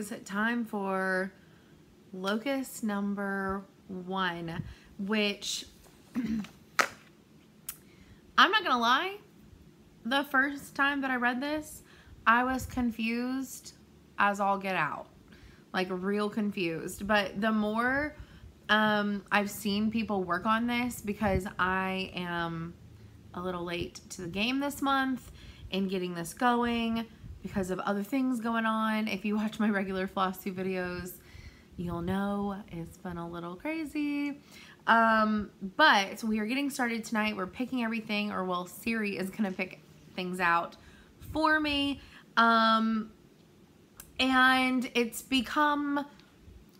is time for locus number one, which I'm not gonna lie, the first time that I read this, I was confused as all get out. Like real confused. But the more um, I've seen people work on this because I am a little late to the game this month in getting this going because of other things going on. If you watch my regular Flossie videos, you'll know it's been a little crazy. Um, but we are getting started tonight. We're picking everything, or well, Siri is gonna pick things out for me. Um, and it's become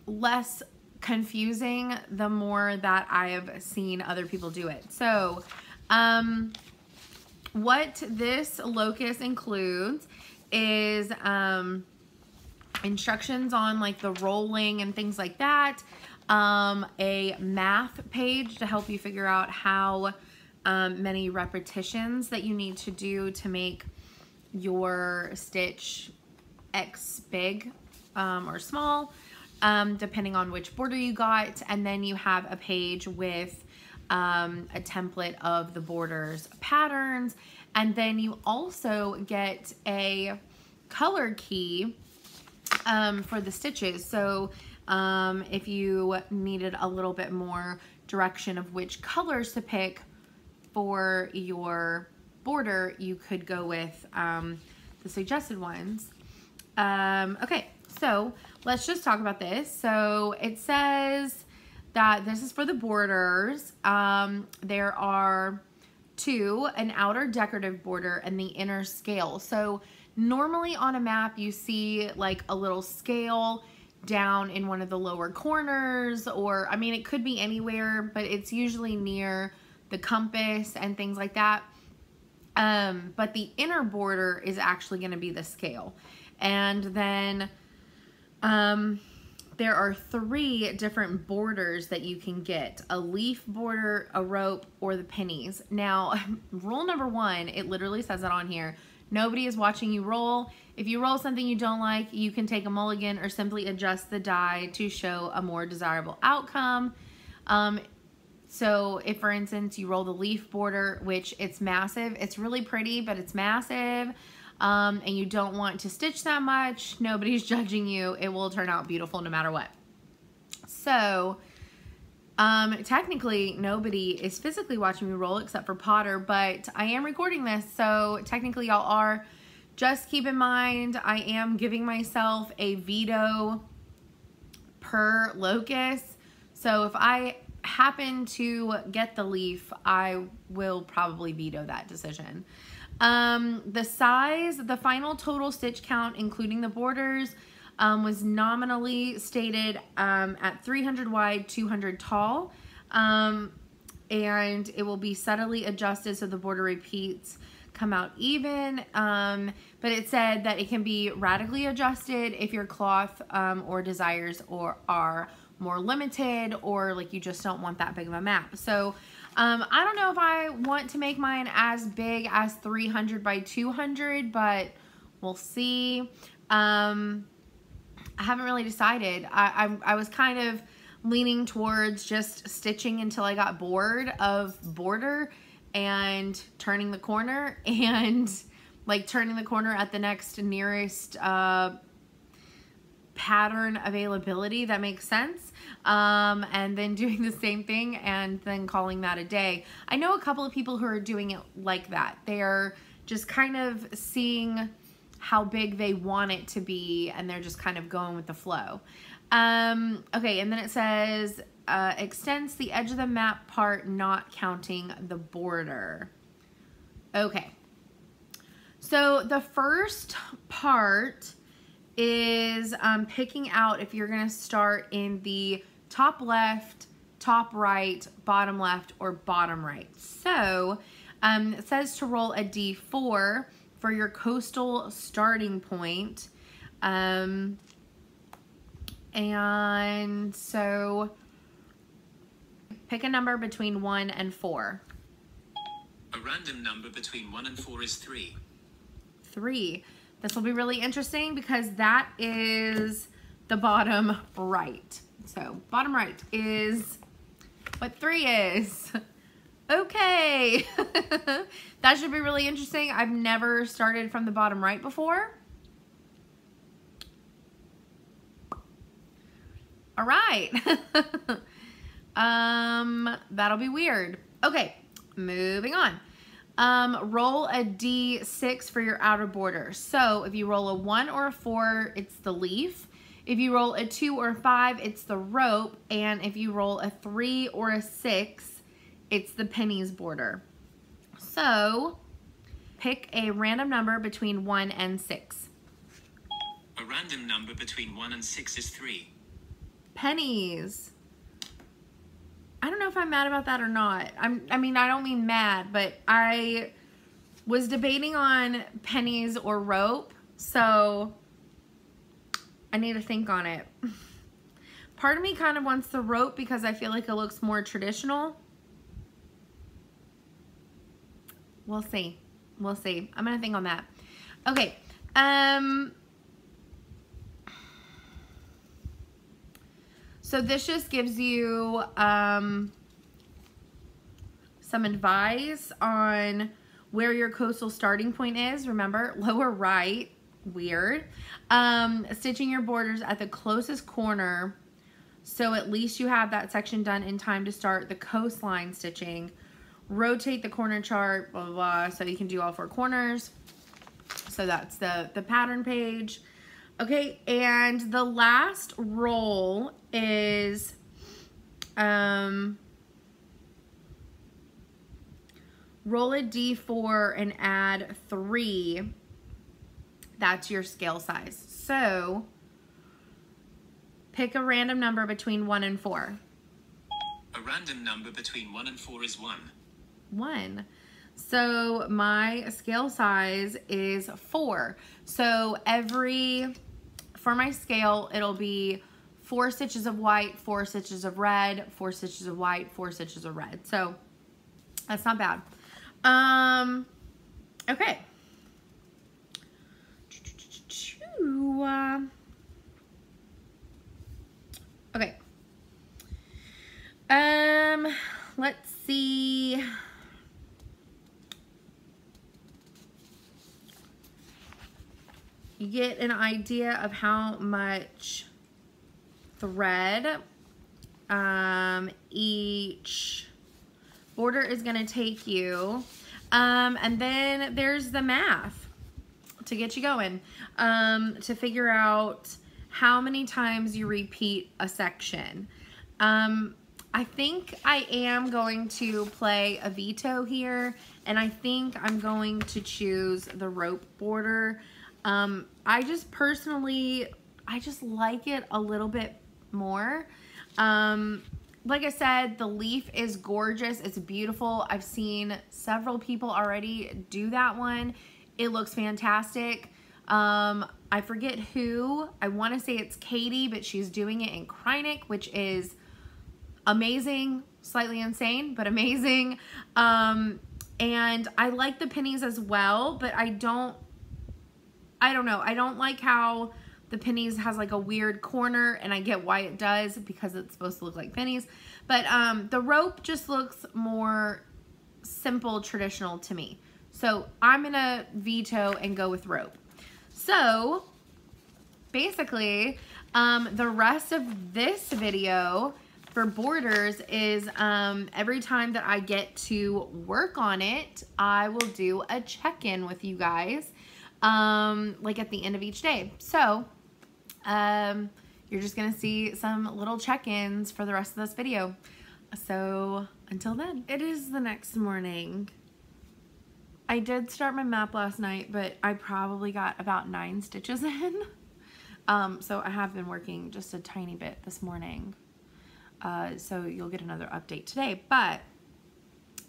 less confusing the more that I have seen other people do it. So, um, what this locus includes is um, instructions on like the rolling and things like that. Um, a math page to help you figure out how um, many repetitions that you need to do to make your stitch X big um, or small, um, depending on which border you got. And then you have a page with um, a template of the borders patterns. And then you also get a color key um, for the stitches. So um, if you needed a little bit more direction of which colors to pick for your border, you could go with um, the suggested ones. Um, okay, so let's just talk about this. So it says that this is for the borders. Um, there are two, an outer decorative border and the inner scale. So normally on a map you see like a little scale down in one of the lower corners or I mean it could be anywhere but it's usually near the compass and things like that. Um, but the inner border is actually going to be the scale. And then um, there are three different borders that you can get. A leaf border, a rope, or the pennies. Now, rule number one, it literally says it on here. Nobody is watching you roll. If you roll something you don't like, you can take a mulligan or simply adjust the die to show a more desirable outcome. Um, so if, for instance, you roll the leaf border, which it's massive, it's really pretty, but it's massive, um, and you don't want to stitch that much, nobody's judging you. It will turn out beautiful no matter what. So, um, technically, nobody is physically watching me roll except for Potter, but I am recording this, so technically y'all are. Just keep in mind, I am giving myself a veto per locus. So if I happen to get the leaf, I will probably veto that decision. Um, the size, the final total stitch count, including the borders, um, was nominally stated um, at 300 wide, 200 tall. Um, and it will be subtly adjusted so the border repeats come out even. Um, but it said that it can be radically adjusted if your cloth um, or desires or are more limited or like you just don't want that big of a map. So um, I don't know if I want to make mine as big as 300 by 200, but we'll see. Um, I haven't really decided. I, I, I was kind of leaning towards just stitching until I got bored of border and turning the corner and like turning the corner at the next nearest uh, pattern availability that makes sense um, and then doing the same thing and then calling that a day. I know a couple of people who are doing it like that. They're just kind of seeing how big they want it to be and they're just kind of going with the flow. Um, okay, and then it says uh, extends the edge of the map part not counting the border. Okay. So the first part is um, picking out if you're going to start in the top left, top right, bottom left, or bottom right. So um, it says to roll a D4 for your coastal starting point. Um, and so pick a number between 1 and 4. A random number between 1 and 4 is 3. 3. This will be really interesting because that is the bottom right. So bottom right is what three is. Okay. that should be really interesting. I've never started from the bottom right before. All right. um, that'll be weird. Okay, moving on. Um, roll a d6 for your outer border. So if you roll a one or a four, it's the leaf. If you roll a two or a five, it's the rope. And if you roll a three or a six, it's the pennies border. So pick a random number between 1 and 6. A random number between 1 and 6 is 3. Pennies. I don't know if I'm mad about that or not. I'm I mean, I don't mean mad, but I was debating on pennies or rope. So I need to think on it. Part of me kind of wants the rope because I feel like it looks more traditional. We'll see. We'll see. I'm going to think on that. Okay. Um, so this just gives you um, some advice on where your coastal starting point is. Remember, lower right, weird. Um, stitching your borders at the closest corner so at least you have that section done in time to start the coastline stitching rotate the corner chart, blah, blah, blah, so you can do all four corners. So that's the, the pattern page. Okay, and the last roll is um, roll a d4 and add three. That's your scale size. So pick a random number between one and four. A random number between 1 and 4 is 1 one. So my scale size is four. So every, for my scale, it'll be four stitches of white, four stitches of red, four stitches of white, four stitches of red. So that's not bad. Um, okay. Okay. Um, let's see. You get an idea of how much thread um, each border is going to take you. Um, and then there's the math to get you going um, to figure out how many times you repeat a section. Um, I think I am going to play a veto here and I think I'm going to choose the rope border um, I just personally, I just like it a little bit more. Um, like I said, the leaf is gorgeous. It's beautiful. I've seen several people already do that one. It looks fantastic. Um, I forget who. I want to say it's Katie, but she's doing it in Kreinik, which is amazing, slightly insane, but amazing. Um, and I like the pennies as well, but I don't I don't know. I don't like how the pennies has like a weird corner and I get why it does because it's supposed to look like pennies. But um, the rope just looks more simple, traditional to me. So I'm going to veto and go with rope. So basically, um, the rest of this video for borders is um, every time that I get to work on it, I will do a check-in with you guys um, like at the end of each day. So um, you're just to see some little check-ins for the rest of this video. So until then, it is the next morning. I did start my map last night, but I probably got about nine stitches in. Um, so I have been working just a tiny bit this morning. Uh, so you'll get another update today. But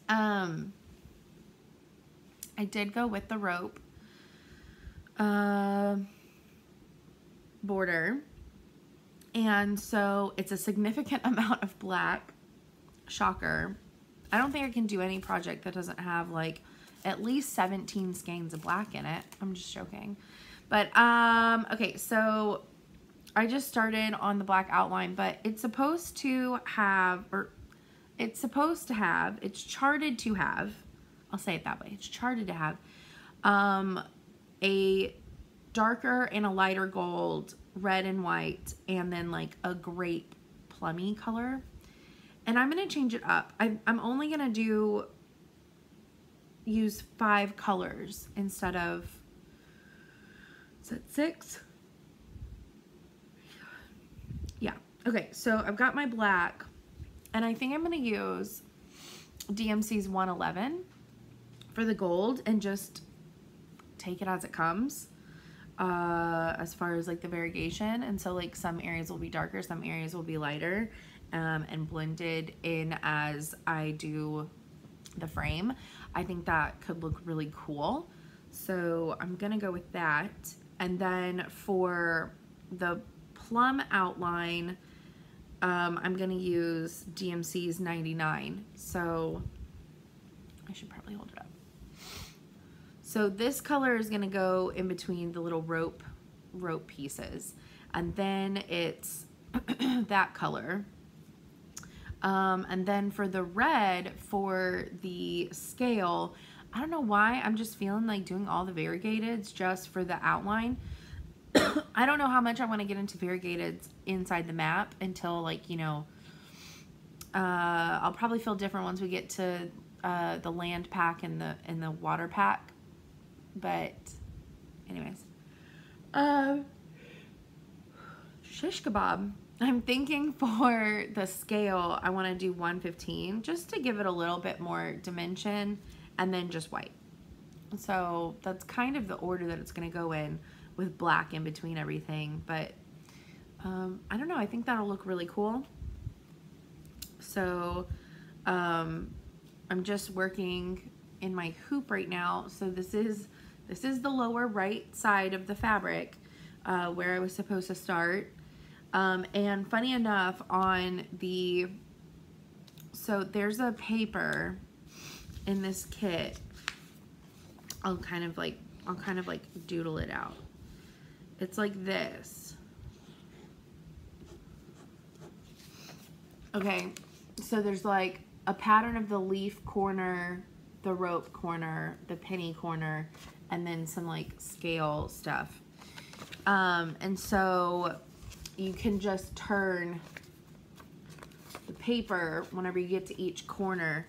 um, I did go with the rope uh, border. And so it's a significant amount of black. Shocker. I don't think I can do any project that doesn't have like at least 17 skeins of black in it. I'm just joking. But, um, okay, so I just started on the black outline, but it's supposed to have, or it's supposed to have, it's charted to have, I'll say it that way, it's charted to have um, a darker and a lighter gold, red and white, and then like a grape plummy color. And I'm going to change it up. I, I'm only going to do, use five colors instead of, is that six? Yeah. Okay, so I've got my black, and I think I'm going to use DMC's 111 for the gold and just take it as it comes uh, as far as like the variegation. And so like some areas will be darker, some areas will be lighter um, and blended in as I do the frame. I think that could look really cool. So I'm gonna go with that. And then for the plum outline, um, I'm gonna use DMC's 99. So I should probably hold it up. So this color is gonna go in between the little rope rope pieces. And then it's that color. Um, and then for the red, for the scale, I don't know why, I'm just feeling like doing all the variegateds just for the outline. I don't know how much I want to get into variegateds inside the map until like, you know, uh, I'll probably feel different once we get to uh, the land pack and the and the water pack but anyways. Uh, shish kebab. I'm thinking for the scale, I want to do 115 just to give it a little bit more dimension and then just white. So that's kind of the order that it's going to go in with black in between everything. But um, I don't know. I think that'll look really cool. So um, I'm just working in my hoop right now. So this is this is the lower right side of the fabric uh, where I was supposed to start. Um, and funny enough, on the, so there's a paper in this kit. I'll kind of like, I'll kind of like doodle it out. It's like this. Okay, so there's like a pattern of the leaf corner, the rope corner, the penny corner, and then some like scale stuff. Um, and so you can just turn the paper whenever you get to each corner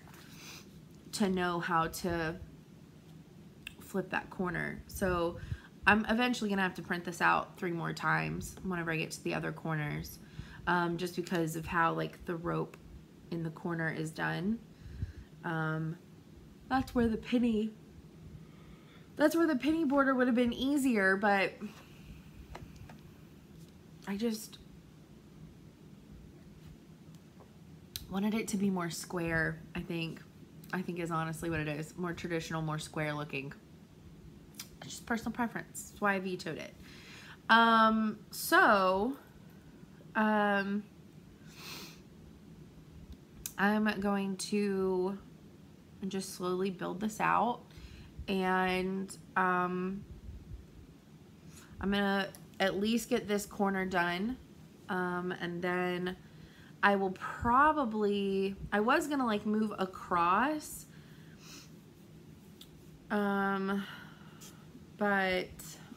to know how to flip that corner. So I'm eventually gonna have to print this out three more times whenever I get to the other corners um, just because of how like the rope in the corner is done. Um, that's where the penny that's where the penny border would have been easier, but I just wanted it to be more square, I think. I think is honestly what it is. More traditional, more square looking. It's just personal preference. That's why I vetoed it. Um, so, um, I'm going to just slowly build this out and um, I'm gonna at least get this corner done um, and then I will probably I was gonna like move across um, but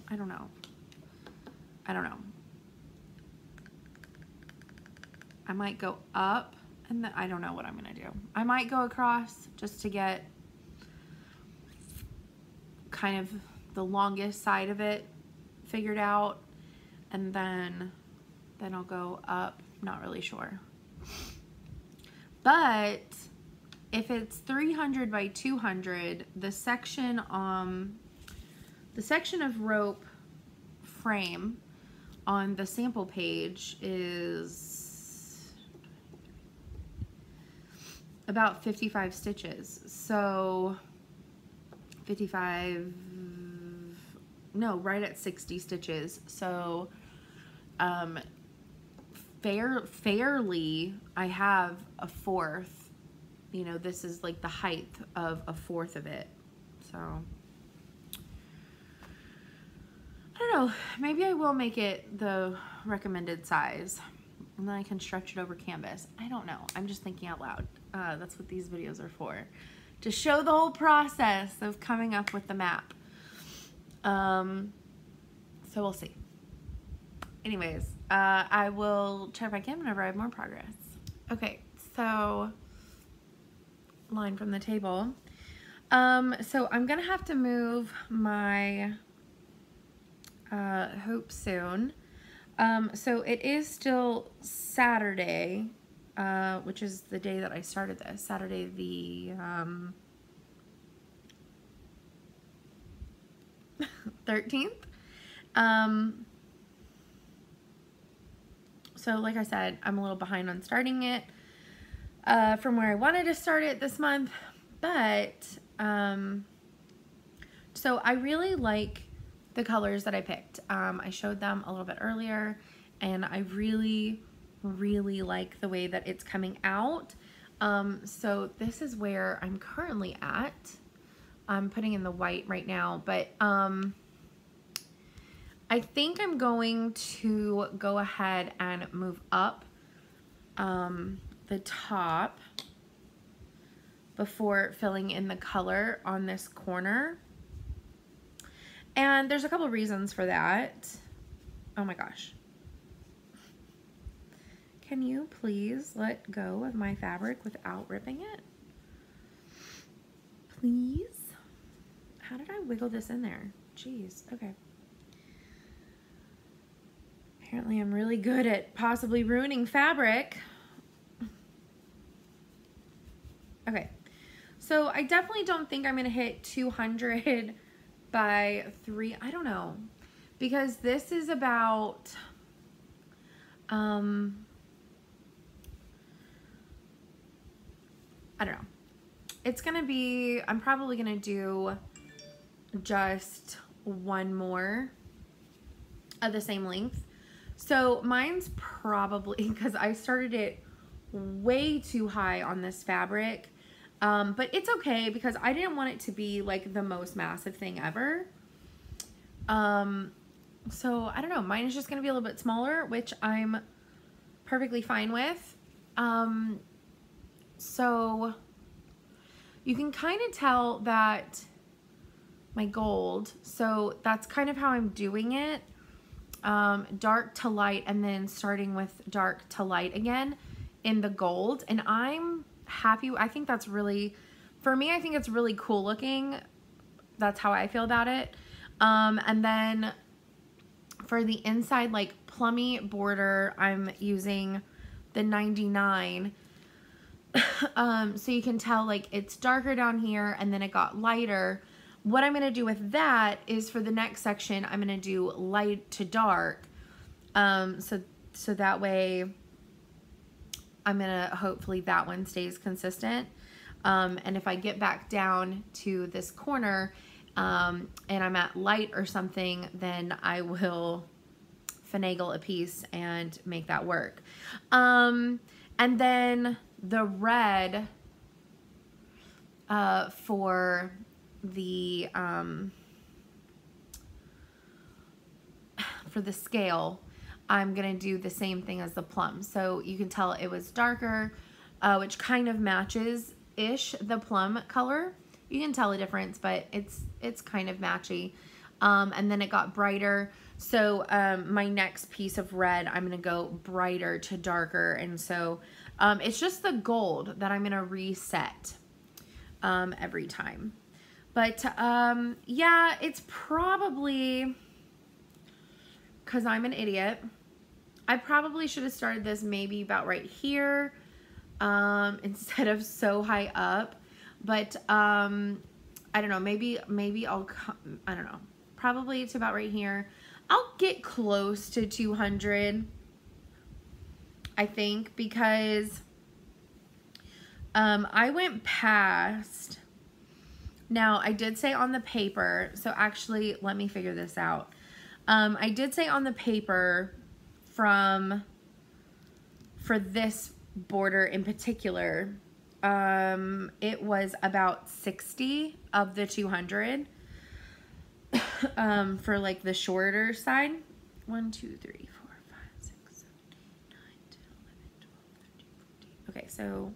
I don't know. I don't know. I might go up and then I don't know what I'm gonna do. I might go across just to get kind of the longest side of it figured out. And then then I'll go up. Not really sure. But if it's 300 by 200 the section um the section of rope frame on the sample page is about 55 stitches. So 55, no, right at 60 stitches. So, um, fair, fairly, I have a fourth. You know, this is like the height of a fourth of it. So, I don't know. Maybe I will make it the recommended size. And then I can stretch it over canvas. I don't know. I'm just thinking out loud. Uh, that's what these videos are for. To show the whole process of coming up with the map. Um, so we'll see. Anyways, uh, I will check back in whenever I have more progress. Okay, so line from the table. Um, so I'm gonna have to move my uh, hope soon. Um, so it is still Saturday, uh, which is the day that I started this. Saturday the um, 13th. Um, so like I said, I'm a little behind on starting it uh, from where I wanted to start it this month. But, um, so I really like the colors that I picked. Um, I showed them a little bit earlier and I really, really like the way that it's coming out. Um, so this is where I'm currently at. I'm putting in the white right now, but um, I think I'm going to go ahead and move up um, the top before filling in the color on this corner. And there's a couple reasons for that. Oh my gosh. Can you please let go of my fabric without ripping it? Please? How did I wiggle this in there? Jeez, okay. Apparently I'm really good at possibly ruining fabric. Okay, so I definitely don't think I'm to hit 200 by 3. I don't know. Because this is about... Um, I don't know. It's going to be... I'm probably going to do just one more of the same length. So mine's probably, because I started it way too high on this fabric, um, but it's okay because I didn't want it to be like the most massive thing ever. Um, so I don't know, mine is just going to be a little bit smaller, which I'm perfectly fine with. Um, so you can kind of tell that my gold, so that's kind of how I'm doing it um, dark to light and then starting with dark to light again in the gold. And I'm happy. I think that's really, for me, I think it's really cool looking. That's how I feel about it. Um, and then for the inside like plummy border, I'm using the 99. um, so you can tell like it's darker down here and then it got lighter what I'm to do with that is for the next section, I'm to do light to dark. Um, so, so that way I'm to hopefully that one stays consistent. Um, and if I get back down to this corner um, and I'm at light or something, then I will finagle a piece and make that work. Um, and then the red uh, for the um, for the scale I'm gonna do the same thing as the plum. So you can tell it was darker uh, which kind of matches ish the plum color. You can tell a difference but it's it's kind of matchy. Um, and then it got brighter. So um, my next piece of red I'm gonna go brighter to darker. And so um, it's just the gold that I'm gonna reset um, every time but um, yeah, it's probably because I'm an idiot. I probably should have started this maybe about right here um, instead of so high up. But um, I don't know, maybe, maybe I'll, I don't know, probably it's about right here. I'll get close to 200, I think, because um, I went past now, I did say on the paper, so actually, let me figure this out. Um, I did say on the paper from, for this border in particular, um, it was about 60 of the 200. um, for like the shorter side. One, two, three, Okay, so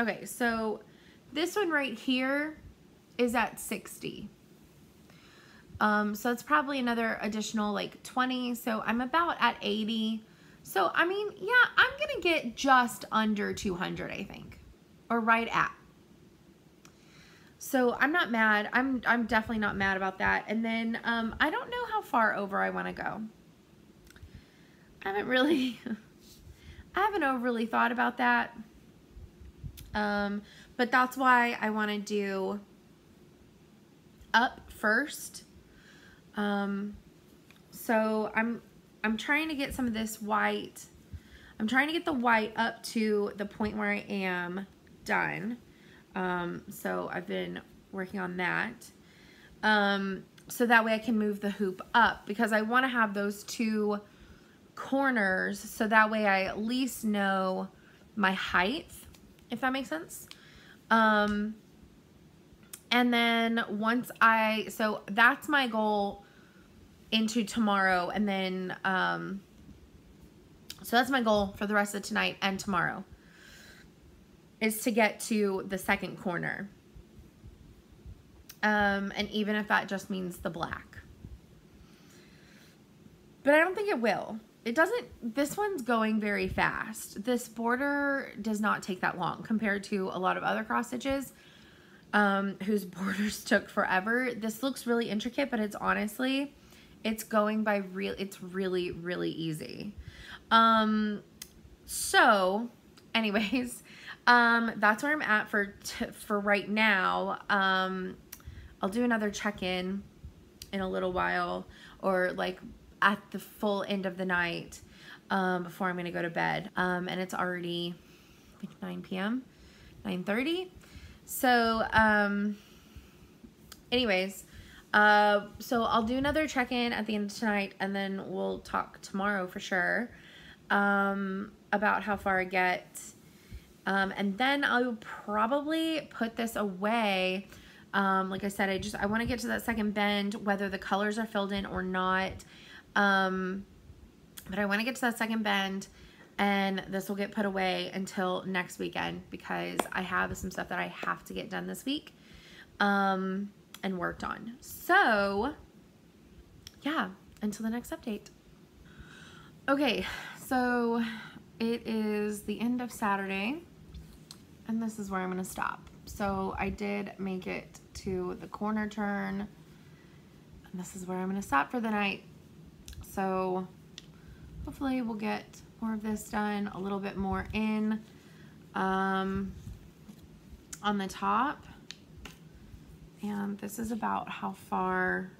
Okay, so this one right here is at 60. Um, so it's probably another additional like 20. So I'm about at 80. So, I mean, yeah, I'm going to get just under 200, I think, or right at. So I'm not mad. I'm, I'm definitely not mad about that. And then, um, I don't know how far over I want to go. I haven't really, I haven't overly thought about that. Um, but that's why I want to do up first. Um, so I'm, I'm trying to get some of this white. I'm trying to get the white up to the point where I am done. Um, so I've been working on that. Um, so that way I can move the hoop up because I want to have those two corners so that way I at least know my height if that makes sense. Um, and then once I, so that's my goal into tomorrow. And then, um, so that's my goal for the rest of tonight and tomorrow is to get to the second corner. Um, and even if that just means the black. But I don't think it will it doesn't, this one's going very fast. This border does not take that long compared to a lot of other cross stitches um, whose borders took forever. This looks really intricate, but it's honestly, it's going by real, it's really, really easy. Um, so anyways, um, that's where I'm at for, for right now. Um, I'll do another check-in in a little while or like at the full end of the night um, before I'm to go to bed. Um, and it's already, think 9 p.m., 9.30. So, um, anyways, uh, so I'll do another check-in at the end of tonight and then we'll talk tomorrow for sure um, about how far I get. Um, and then I'll probably put this away. Um, like I said, I just, I want to get to that second bend, whether the colors are filled in or not. Um, but I want to get to that second bend and this will get put away until next weekend because I have some stuff that I have to get done this week um, and worked on. So yeah, until the next update. Okay, so it is the end of Saturday and this is where I'm going to stop. So I did make it to the corner turn and this is where I'm going to stop for the night. So hopefully we'll get more of this done, a little bit more in um, on the top. And this is about how far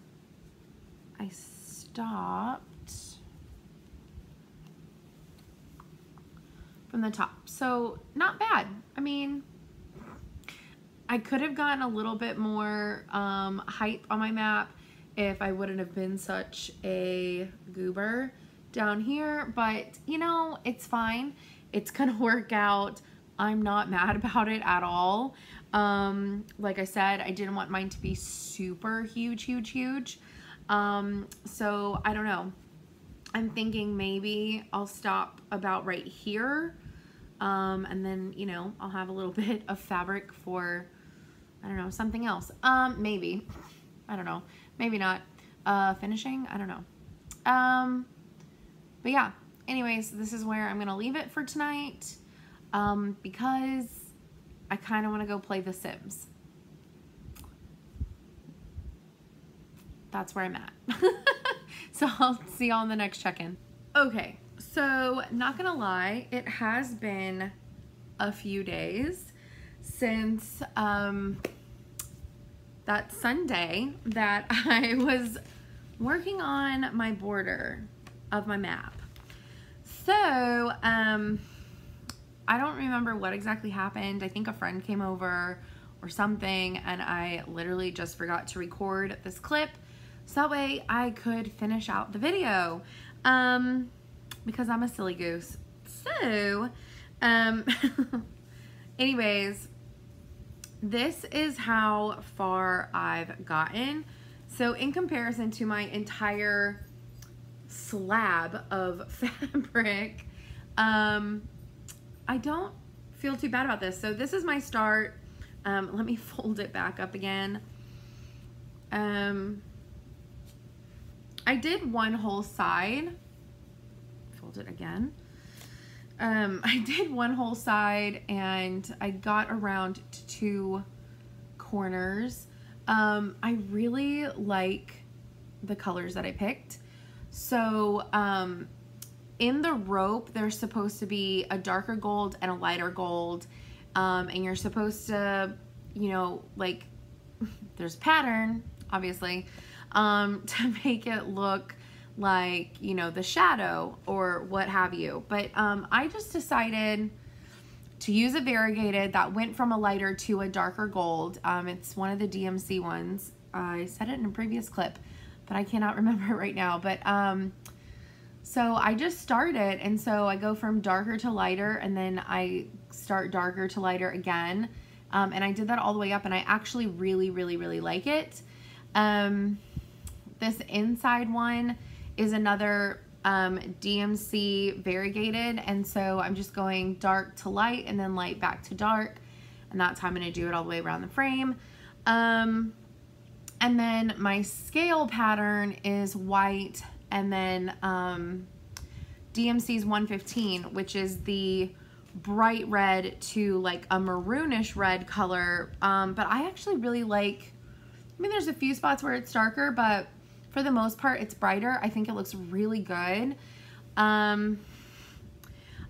I stopped from the top. So not bad. I mean, I could have gotten a little bit more um, on my map if I wouldn't have been such a goober down here, but you know, it's fine. It's gonna work out. I'm not mad about it at all. Um, like I said, I didn't want mine to be super huge, huge, huge. Um, so I don't know. I'm thinking maybe I'll stop about right here. Um, and then, you know, I'll have a little bit of fabric for, I don't know, something else. Um, maybe. I don't know maybe not. Uh, finishing, I don't know. Um, but yeah, anyways, this is where I'm going to leave it for tonight um, because I kind of want to go play The Sims. That's where I'm at. so I'll see y'all in the next check-in. Okay, so not gonna lie, it has been a few days since um, that Sunday that I was working on my border of my map. So, um, I don't remember what exactly happened. I think a friend came over or something and I literally just forgot to record this clip so that way I could finish out the video um, because I'm a silly goose. So, um, anyways, this is how far I've gotten. So in comparison to my entire slab of fabric, um, I don't feel too bad about this. So this is my start. Um, let me fold it back up again. Um, I did one whole side. Fold it again. Um, I did one whole side and I got around to two corners. Um, I really like the colors that I picked. So um, in the rope, there's supposed to be a darker gold and a lighter gold. Um, and you're supposed to, you know, like, there's pattern, obviously, um, to make it look like, you know, the shadow or what have you. But um, I just decided to use a variegated that went from a lighter to a darker gold. Um, it's one of the DMC ones. I said it in a previous clip, but I cannot remember right now. But um, so I just started, and so I go from darker to lighter, and then I start darker to lighter again. Um, and I did that all the way up, and I actually really, really, really like it. Um, this inside one is another um, DMC variegated, and so I'm just going dark to light and then light back to dark, and that's how I'm to do it all the way around the frame. Um, and then my scale pattern is white and then um, DMC's 115, which is the bright red to like a maroonish red color. Um, but I actually really like, I mean, there's a few spots where it's darker, but for the most part, it's brighter. I think it looks really good. Um,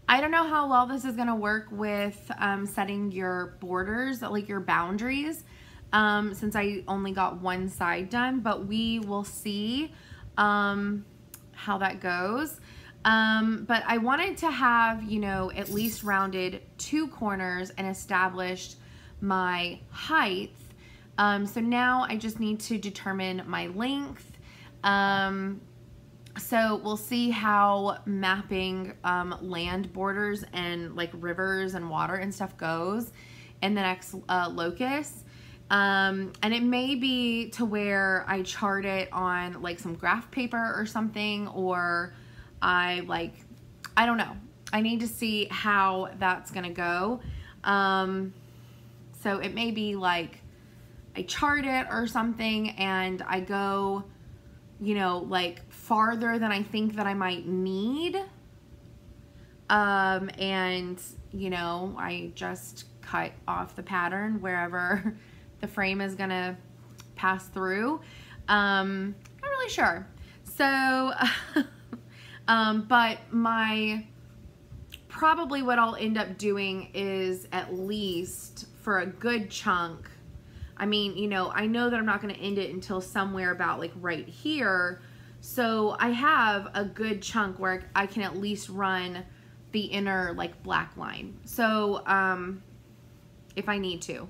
I don't know how well this is going to work with um, setting your borders, like your boundaries, um, since I only got one side done, but we will see um, how that goes. Um, but I wanted to have, you know, at least rounded two corners and established my height. Um, so now I just need to determine my length. Um, so we'll see how mapping um, land borders and like rivers and water and stuff goes in the next uh, locus. Um, and it may be to where I chart it on like some graph paper or something, or I like, I don't know. I need to see how that's gonna go. Um, so it may be like I chart it or something and I go, you know, like farther than I think that I might need. Um, and, you know, I just cut off the pattern wherever the frame is gonna pass through. Um, not really sure. So, um, but my, probably what I'll end up doing is at least for a good chunk, I mean, you know, I know that I'm not gonna end it until somewhere about like right here. So I have a good chunk where I can at least run the inner like black line. So, um, if I need to.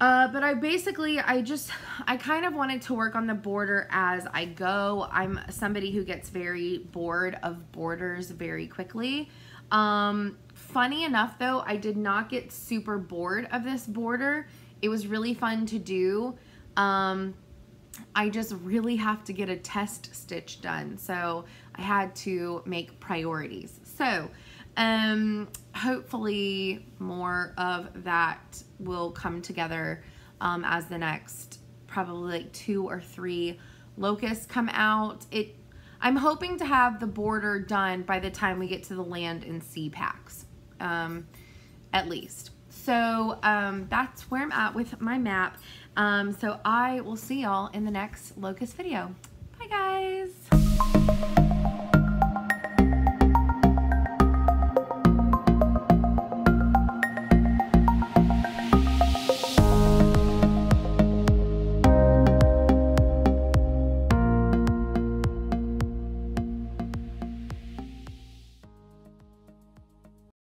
Uh, but I basically, I just, I kind of wanted to work on the border as I go. I'm somebody who gets very bored of borders very quickly. Um, funny enough though, I did not get super bored of this border. It was really fun to do. Um, I just really have to get a test stitch done. So I had to make priorities. So um, hopefully more of that will come together um, as the next probably like two or three locusts come out. It I'm hoping to have the border done by the time we get to the land and sea packs, um, at least. So um, that's where I'm at with my map. Um, so I will see y'all in the next locus video. Bye guys.